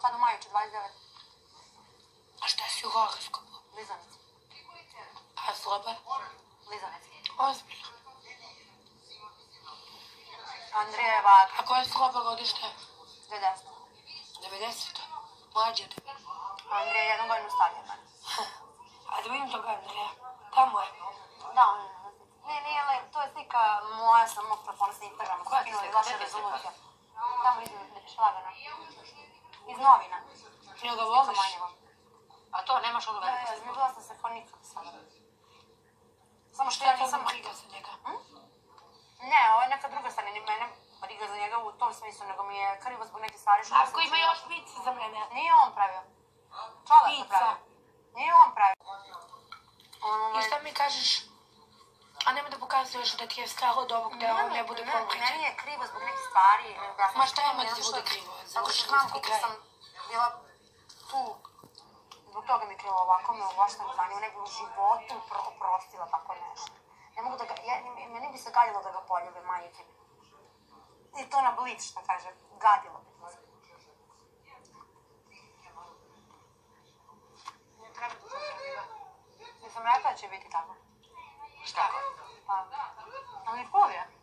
Sad u maju će 29. A šta si u horoskopu? Lizanac. A zloba? Lizanac. Ozbiljno. Andrija je vaga. A koja je zloba godište? 90. 90. Mlađe od tebe. Andrija je jednu godinu starija mene. A da vidim toga Andreja. Tamo je. Da, on. Ne, nije, ali to je slika moja sa mog telefona sa Instagrama. Koja Skinuli slika? vaša ti rezolucija. Tamo iznad šlagana. Iz novina. Jel ga? Kamanjevo. A to nemaš ono veliko. ja, zmijela sam se ko nikad sada. Samo što ja nisam... sam briga za njega? Ne, ovo je neka druga strana, ni mene briga za njega u tom smislu, nego mi je krivo zbog neke stvari što Ako ima još pice za mene. Nije on pravio. Se Pizza. pravio. Nije on pravio. On, I šta mi kažeš? A nema da pokazuješ da ti je stalo od ovog da on ne bude povređen. Meni je krivo zbog nekih stvari. Sam Ma šta da ti što- bude krivo? Zato što znam koliko kraj. sam bila tu. Zbog toga mi je krivo ovako, me uopšte ne zanima. Ne bi u životu pro, oprostila tako nešto. Ne mogu da ga, ja, meni bi se gadilo da ga poljube, majke. I to na blic, što kaže, gadilo したかった。何これ